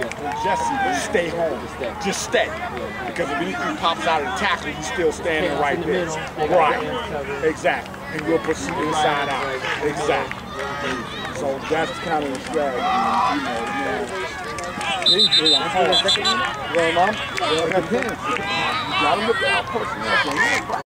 And Jesse, stay home. Just stay. Because if anything pops out of the tackle, you're still standing right the there. middle. Right. Exactly. And we'll pursue inside out. Exactly. So that's kind of the strategy, you know. You know. Well, Mom, well, it depends. You gotta look out personnel.